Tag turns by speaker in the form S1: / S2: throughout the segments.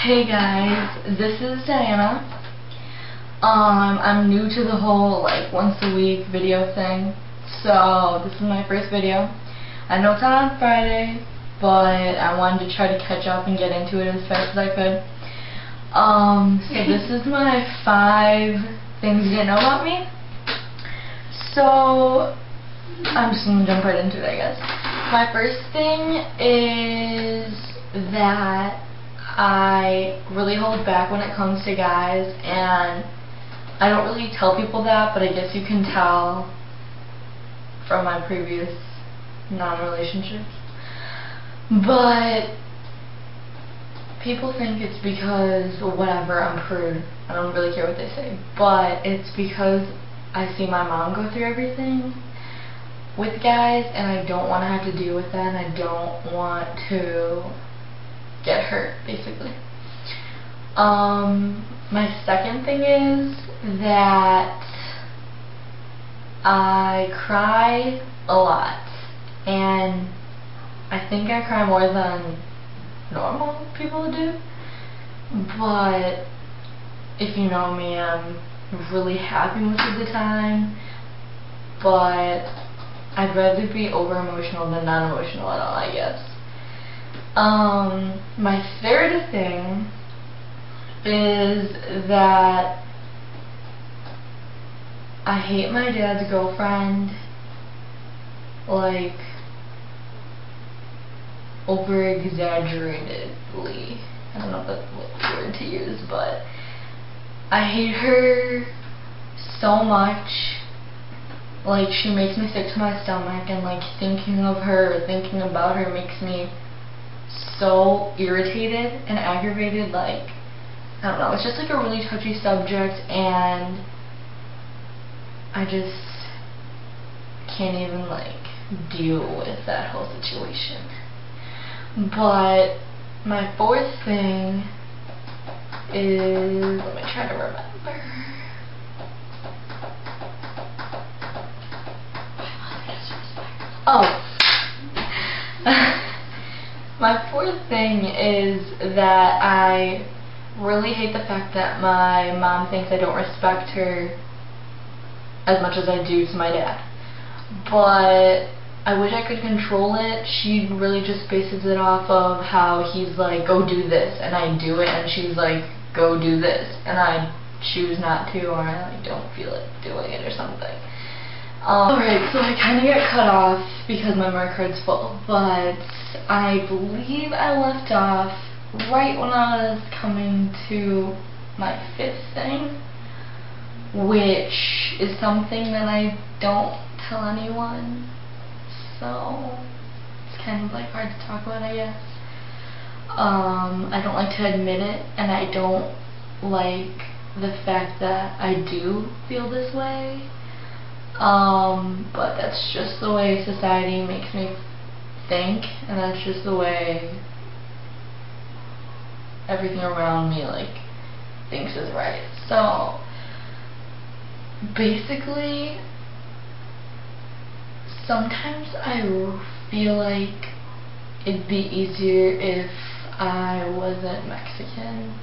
S1: Hey guys, this is Diana. Um, I'm new to the whole like once a week video thing, so this is my first video. I know it's not on Friday, but I wanted to try to catch up and get into it as fast as I could. Um, so this is my five things you didn't know about me. So, I'm just gonna jump right into it, I guess. My first thing is that I really hold back when it comes to guys, and I don't really tell people that, but I guess you can tell from my previous non-relationships. But people think it's because whatever, I'm prude. I don't really care what they say. But it's because I see my mom go through everything with guys and I don't want to have to deal with that and I don't want to get hurt basically. Um, my second thing is that I cry a lot. And I think I cry more than normal people do. But if you know me I'm really happy most of the time. But I'd rather be over emotional than non emotional at all I guess um, my third thing is that I hate my dad's girlfriend like over exaggeratedly. I don't know if that's what word to use, but I hate her so much. Like she makes me sick to my stomach and like thinking of her thinking about her makes me so irritated and aggravated, like, I don't know, it's just like a really touchy subject, and I just can't even, like, deal with that whole situation. But my fourth thing is, let me try to remember. Oh. My fourth thing is that I really hate the fact that my mom thinks I don't respect her as much as I do to my dad. But I wish I could control it. She really just bases it off of how he's like, go do this, and I do it, and she's like, go do this, and I choose not to, or I like don't feel it doing it or something. Um, Alright, so I kind of get cut off because my memory card's full, but I believe I left off right when I was coming to my fifth thing, which is something that I don't tell anyone, so it's kind of like hard to talk about, I guess. Um, I don't like to admit it, and I don't like the fact that I do feel this way. Um, but that's just the way society makes me think, and that's just the way everything around me, like, thinks is right. So, basically, sometimes I feel like it'd be easier if I wasn't Mexican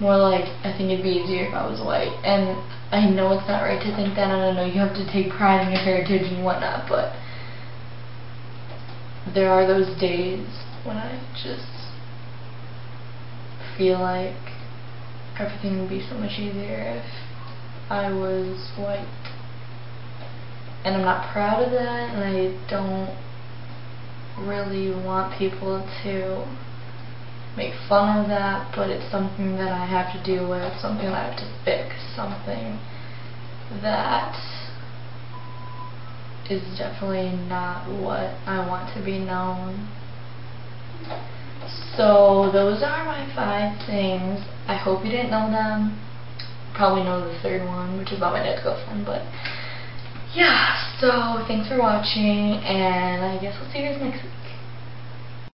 S1: more like, I think it'd be easier if I was white. And I know it's not right to think that, and I know you have to take pride in your heritage and whatnot, but there are those days when I just feel like everything would be so much easier if I was white. And I'm not proud of that, and I don't really want people to make fun of that, but it's something that I have to deal with, something that I have to fix, something that is definitely not what I want to be known. So those are my five things. I hope you didn't know them. Probably know the third one, which is about my dad's girlfriend, but yeah, so thanks for watching, and I guess I'll see you guys next week.